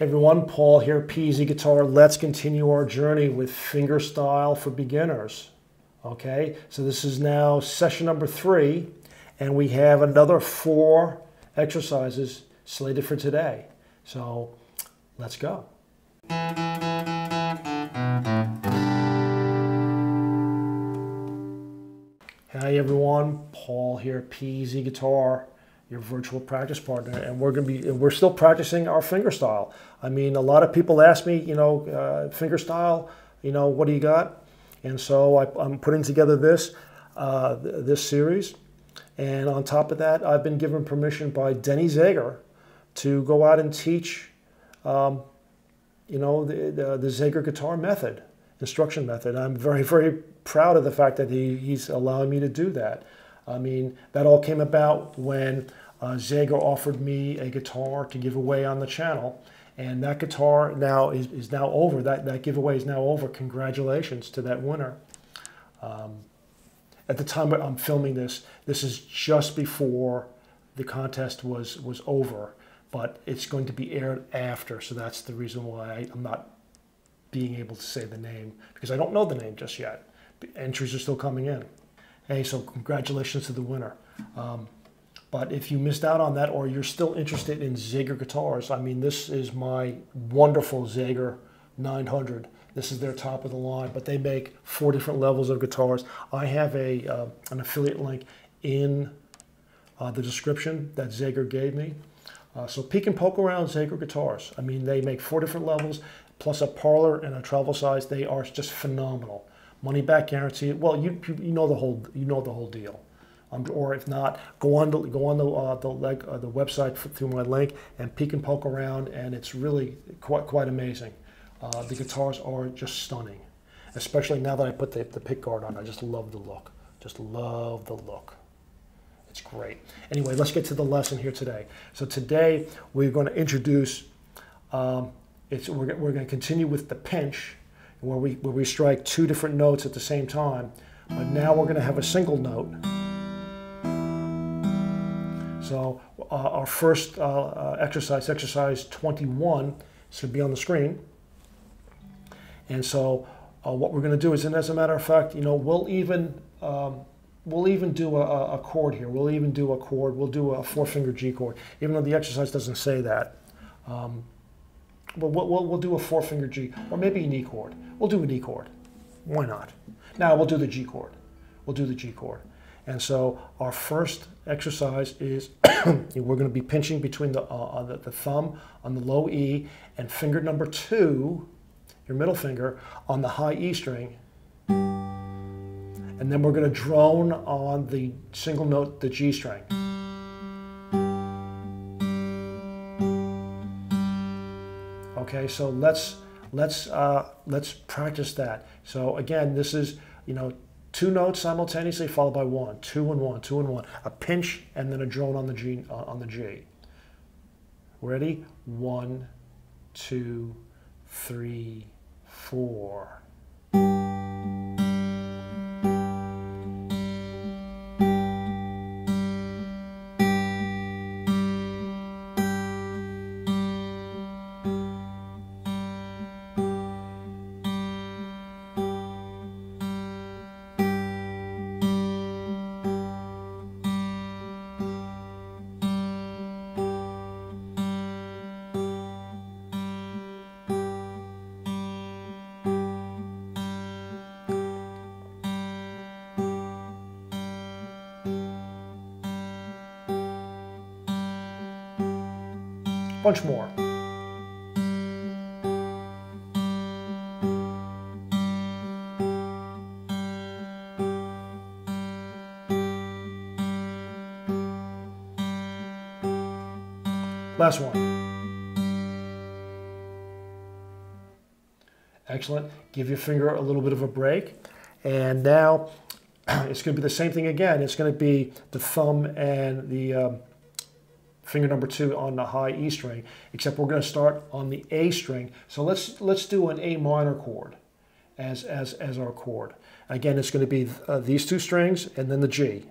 everyone, Paul here, PZ Guitar. Let's continue our journey with fingerstyle for beginners. Okay, so this is now session number three, and we have another four exercises slated for today. So let's go. Hi everyone, Paul here, PZ Guitar your virtual practice partner, and we're going to be we're still practicing our fingerstyle. I mean, a lot of people ask me, you know, uh, fingerstyle, you know, what do you got? And so I, am putting together this uh, this series, and on top of that, I've been given permission by Denny Zager to go out and teach, um, you know, the, the, the Zager guitar method, instruction method. I'm very very proud of the fact that he, he's allowing me to do that. I mean, that all came about when uh, Zager offered me a guitar to give away on the channel. And that guitar now is, is now over. That, that giveaway is now over. Congratulations to that winner. Um, at the time I'm filming this, this is just before the contest was, was over, but it's going to be aired after. So that's the reason why I, I'm not being able to say the name because I don't know the name just yet. Entries are still coming in. Hey, so congratulations to the winner. Um, but if you missed out on that or you're still interested in Zager guitars, I mean, this is my wonderful Zager 900. This is their top of the line, but they make four different levels of guitars. I have a uh, an affiliate link in uh, the description that Zager gave me. Uh, so peek and poke around Zager guitars. I mean, they make four different levels, plus a parlor and a travel size. They are just phenomenal money back guarantee. Well, you, you know the whole you know the whole deal. Um, or if not, go on the go on the uh, the, leg, uh, the website through my link and peek and poke around, and it's really quite quite amazing. Uh, the guitars are just stunning, especially now that I put the, the pick guard on. I just love the look. Just love the look. It's great. Anyway, let's get to the lesson here today. So today we're going to introduce. Um, it's we're, we're going to continue with the pinch where we, where we strike two different notes at the same time. But now we're going to have a single note. So uh, our first uh, uh, exercise, exercise 21, is going to be on the screen. And so uh, what we're going to do is, and as a matter of fact, you know, we'll even um, we'll even do a, a, chord here. We'll even do a chord. We'll do a four-finger G chord, even though the exercise doesn't say that. Um, we'll, we'll, we'll do a four finger G, or maybe an E chord. We'll do an E chord. Why not? Now we'll do the G chord. We'll do the G chord. And so our first exercise is we're going to be pinching between the, uh, the, the, thumb on the low E and finger number two, your middle finger, on the high E string. And then we're going to drone on the single note, the G string. Okay, so let's let's uh, let's practice that. So again, this is you know two notes simultaneously followed by one, two and one, two and one, a pinch and then a drone on the G uh, on the G. Ready? One, two, three, four. Bunch more. Last one. Excellent. Give your finger a little bit of a break. And now it's going to be the same thing again. It's going to be the thumb and the um, finger number two on the high E string, except we're going to start on the A string. So let's, let's do an A minor chord as, as, as our chord. Again, it's going to be uh, these two strings and then the G.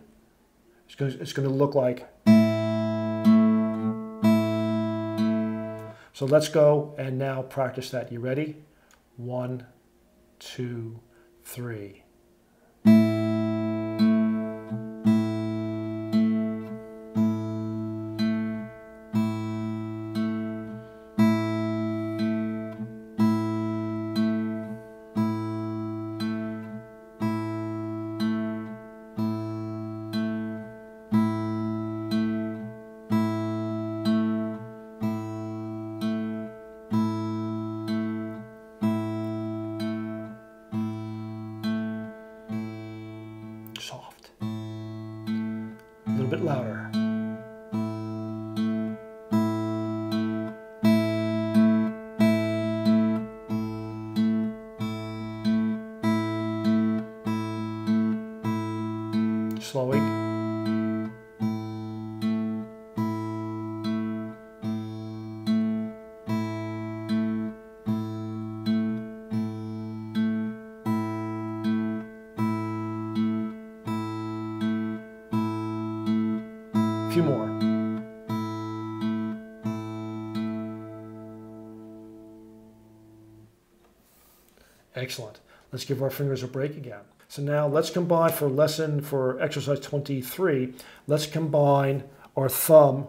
It's going, to, it's going to look like... So let's go and now practice that. You ready? One, two, three. A few more. Excellent. Let's give our fingers a break again. So now let's combine for lesson for exercise 23, let's combine our thumb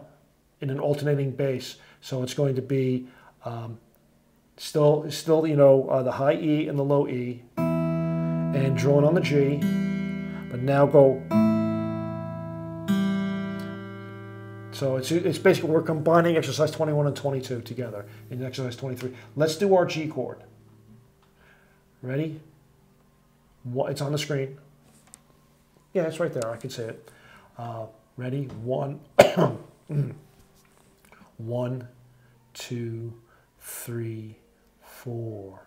in an alternating bass. So it's going to be um, still, still, you know, uh, the high E and the low E, and droning on the G, but now go So it's, it's basically, we're combining exercise 21 and 22 together in exercise 23. Let's do our G chord. Ready? What it's on the screen. Yeah, it's right there. I can see it. Uh, ready? One, one, two, three, four.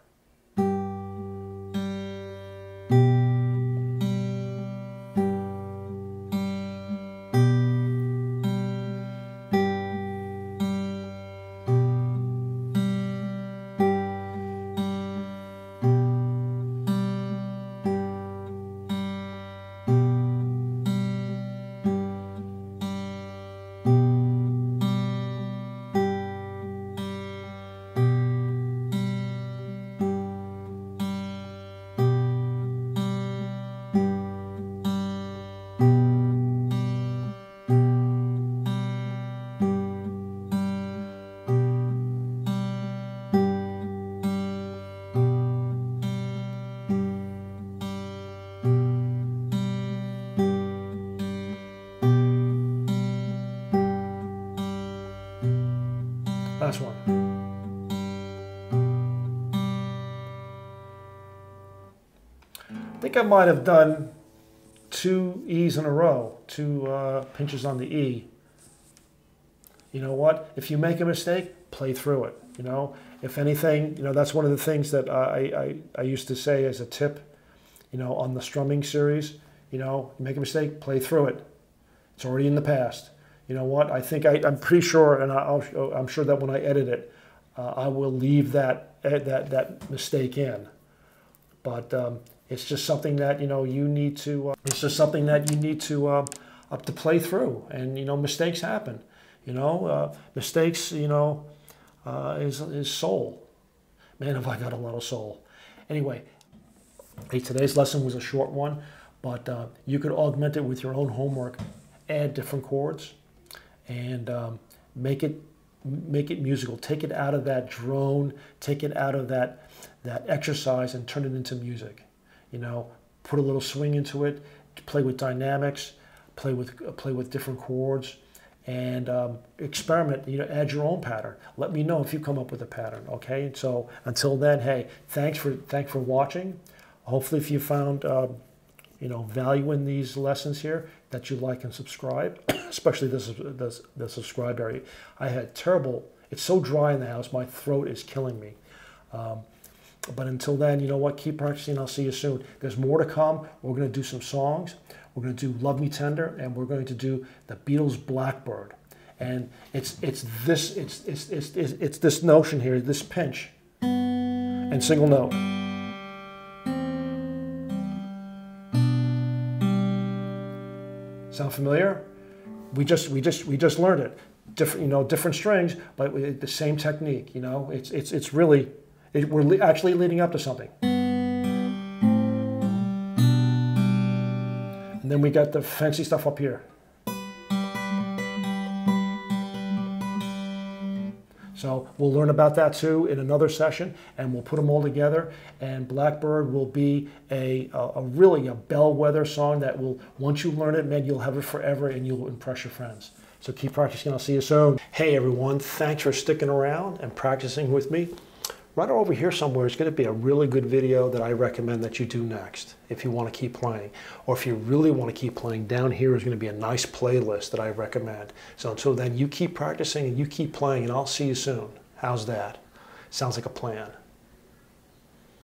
Think I might have done two E's in a row, two uh, pinches on the E. You know what? If you make a mistake, play through it. You know, if anything, you know that's one of the things that I, I, I used to say as a tip. You know, on the strumming series, you know, you make a mistake, play through it. It's already in the past you know what? I think I, am pretty sure, and I'll, I'm sure that when I edit it, uh, I will leave that eh, that that mistake in. But um, it's just something that you know you need to. Uh, it's just something that you need to uh, up to play through, and you know mistakes happen. You know uh, mistakes. You know uh, is is soul. Man, have I got a lot of soul. Anyway, hey, today's lesson was a short one, but uh, you could augment it with your own homework. Add different chords and um, make it make it musical. Take it out of that drone, take it out of that that exercise, and turn it into music. You know, put a little swing into it. Play with dynamics. Play with play with different chords, and um, experiment. You know, add your own pattern. Let me know if you come up with a pattern. Okay. So until then, hey, thanks for thanks for watching. Hopefully, if you found uh, you know value in these lessons here, that you like and subscribe, especially this, this the subscribe area. I had terrible. It's so dry in the house. My throat is killing me. Um, but until then, you know what? Keep practicing. I'll see you soon. There's more to come. We're going to do some songs. We're going to do "Love Me Tender," and we're going to do the Beatles' "Blackbird." And it's it's this it's it's it's, it's, it's this notion here, this pinch, and single note. Sound familiar? We just we just we just learned it. different, you know, different strings, but the same technique. You know, it's it's it's really it, we're le- actually leading up to something. And then we got the fancy stuff up here. So we'll learn about that too in another session, and we'll put them all together. And Blackbird will be a, a, a, really a bellwether song that will, once you learn it, man, you'll have it forever, and you'll impress your friends. So keep practicing. I'll see you soon. Hey everyone, thanks for sticking around and practicing with me. Right over here somewhere is going to be a really good video that I recommend that you do next if you want to keep playing. Or if you really want to keep playing, down here is going to be a nice playlist that I recommend. So until then, you keep practicing and you keep playing, and I'll see you soon. How's that? Sounds like a plan.